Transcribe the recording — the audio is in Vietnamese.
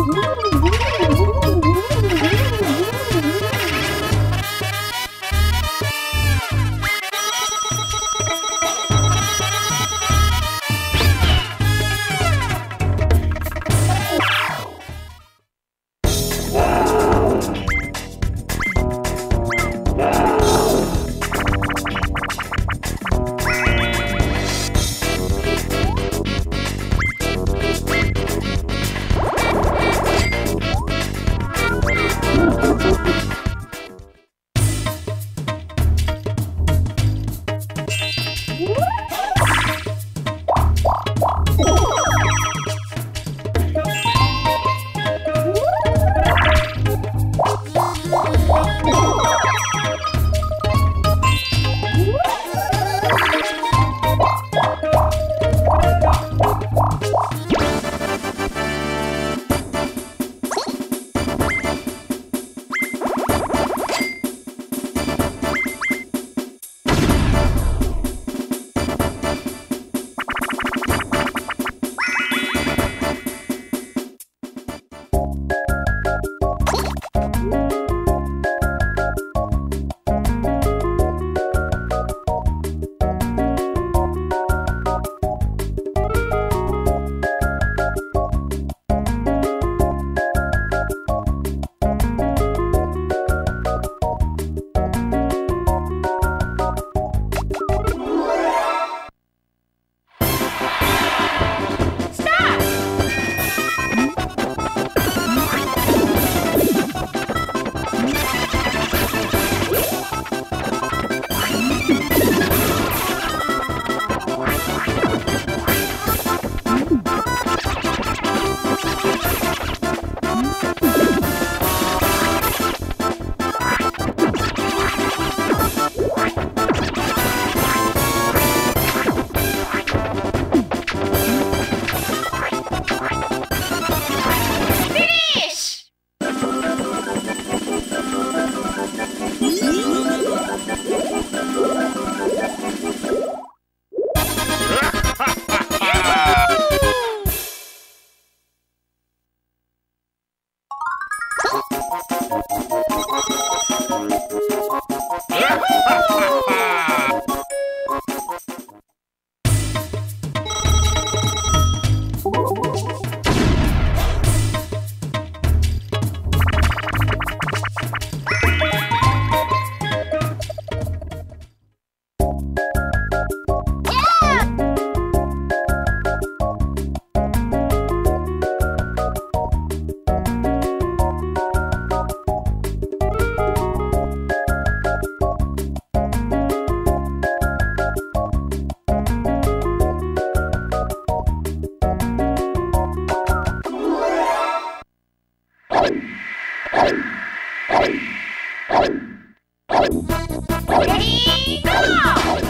¡Uh! Ready, go!